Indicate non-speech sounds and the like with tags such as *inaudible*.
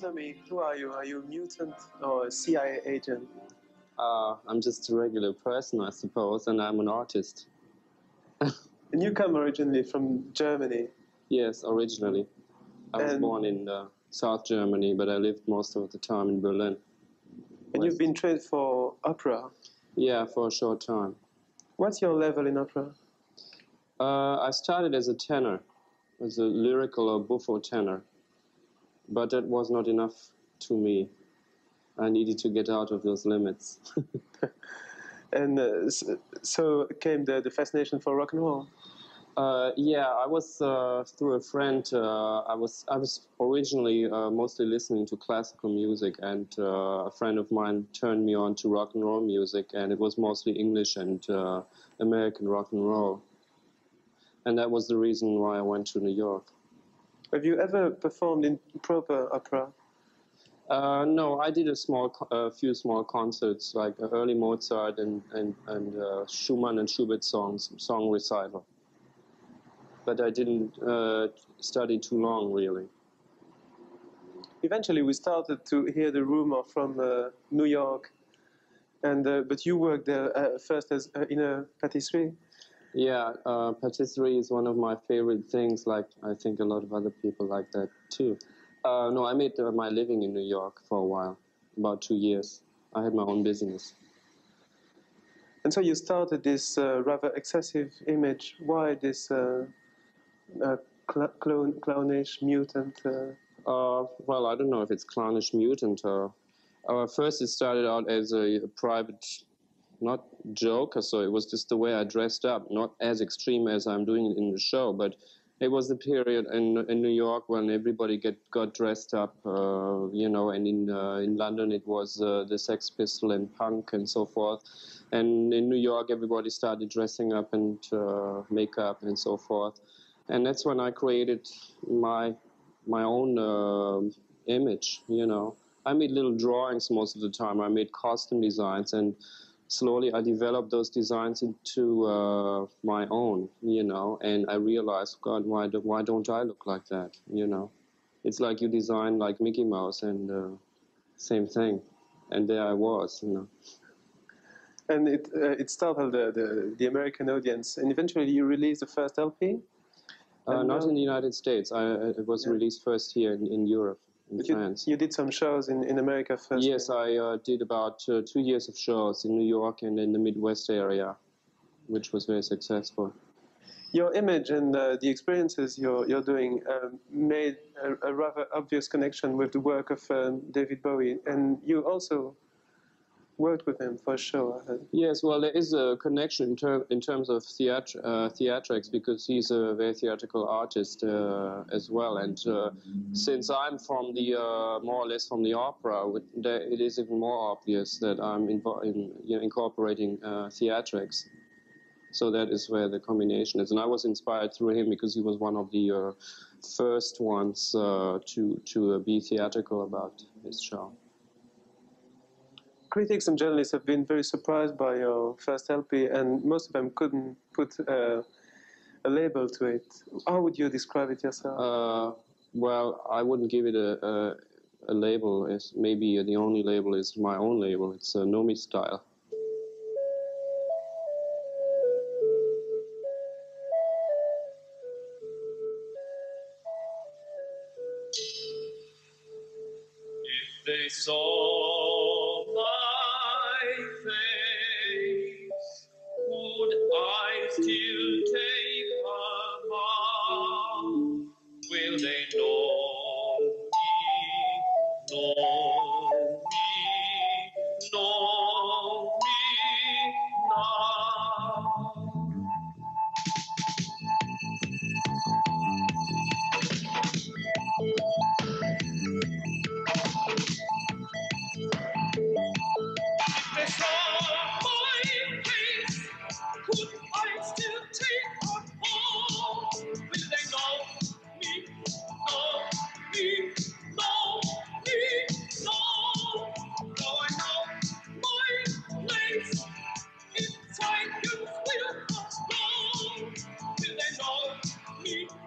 Who are you? Are you a mutant or a CIA agent? Uh, I'm just a regular person, I suppose, and I'm an artist. *laughs* and you come originally from Germany? Yes, originally. I was born in uh, South Germany, but I lived most of the time in Berlin. And you've been trained for opera. Yeah, for a short time. What's your level in opera? Uh, I started as a tenor, as a lyrical or buffo tenor, but that was not enough to me. I needed to get out of those limits. *laughs* And uh, so came the, the fascination for rock and roll. Uh, yeah, I was uh, through a friend. Uh, I was I was originally uh, mostly listening to classical music, and uh, a friend of mine turned me on to rock and roll music, and it was mostly English and American rock and roll. And that was the reason why I went to New York. Have you ever performed in proper opera? Uh, no, I did a small, a few small concerts, like early Mozart and and and uh, Schumann and Schubert songs, song recital. But I didn't uh, study too long, really. Eventually, we started to hear the rumor from uh, New York, and uh, but you worked there uh, first as uh, in a patisserie. Yeah, uh, patisserie is one of my favorite things. Like I think a lot of other people like that too. Uh, no, I made uh, my living in New York for a while, about two years. I had my own business. And so you started this uh, rather excessive image. Why this uh, uh, cl- clone, clownish mutant? Uh, Uh, well, I don't know if it's clownish mutant. Uh, first, it started out as a, a private, not joke, so it was just the way I dressed up, not as extreme as I'm doing in the show, but it was the period in in New York when everybody get got dressed up, uh, you know, and in uh, in London it was uh, the Sex Pistol and punk and so forth, and in New York everybody started dressing up and uh, makeup and so forth, and that's when I created my my own uh, image, you know. I made little drawings most of the time. I made costume designs, and slowly I developed those designs into uh, my own, you know. And I realized, God, why do, why don't I look like that, you know? It's like you design like Mickey Mouse, and uh, same thing. And there I was, you know. and it uh, it startled the, the the American audience. And eventually, you released the first LP. Uh, not uh, in the United States. I, I- it was Yeah. released first here in, in Europe, in you, France. you did some shows in, in America first. Yes, I uh, did about uh, two years of shows in New York and in the Midwest area, which was very successful. Your image and uh, the experiences you're, you're doing um, made a, a rather obvious connection with the work of um, David Bowie, and you also worked with him for heard. Yes, well, there is a connection in, ter- in terms of theat- uh, theatrics because he's a very theatrical artist uh, as well. And uh, since I'm from the uh, more or less from the opera, it is even more obvious that I'm invo- in, you know, incorporating uh, theatrics. So that is where the combination is, and I was inspired through him because he was one of the uh, first ones to to be theatrical about his show. Critics and journalists have been very surprised by your first LP, and most of them couldn't put uh, a label to it. How would you describe it yourself? Uh, well, I wouldn't give it a, a, a label. It's maybe the only label is my own label. It's a Nomi Style. If they saw my Street.